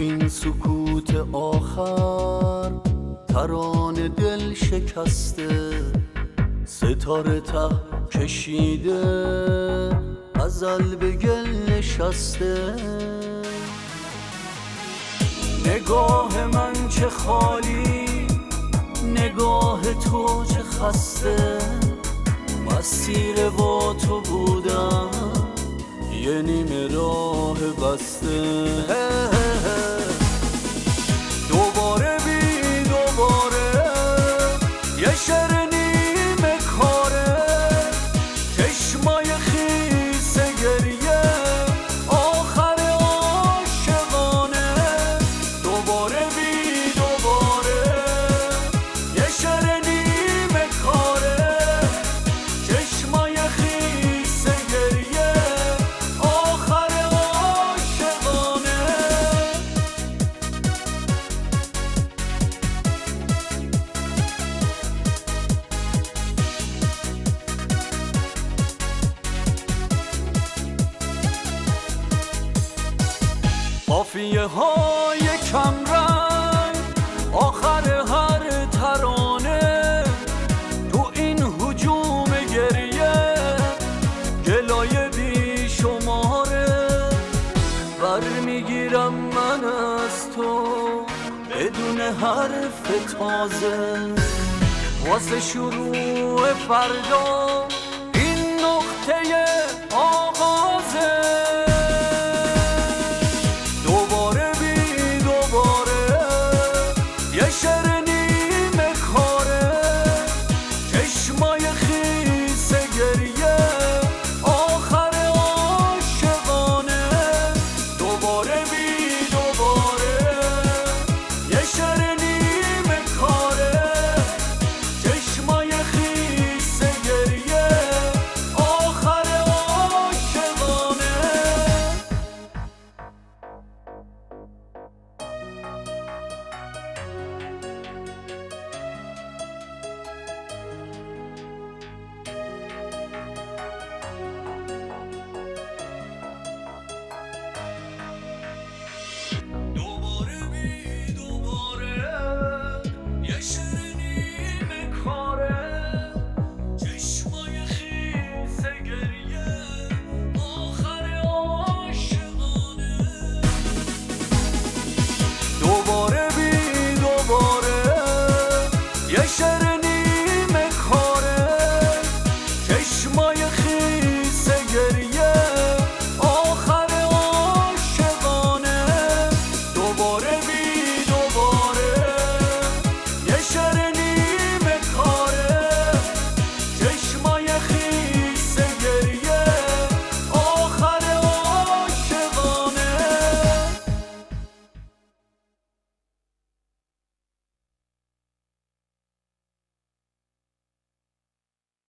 این سکوت آخر تران دل شکسته ستاره ته کشیده ازل به گل نشسته. نگاه من چه خالی نگاه تو چه خسته. مسیر با تو بودم یه نیمه راه بسته. یه قافیه های کم رنگ آخر هر ترانه تو این حجوم گریه گلای بی شماره برمیگیرم من از تو بدون حرف تازه. واسه شروع فردا این نقطه Dışarı Kaçmaya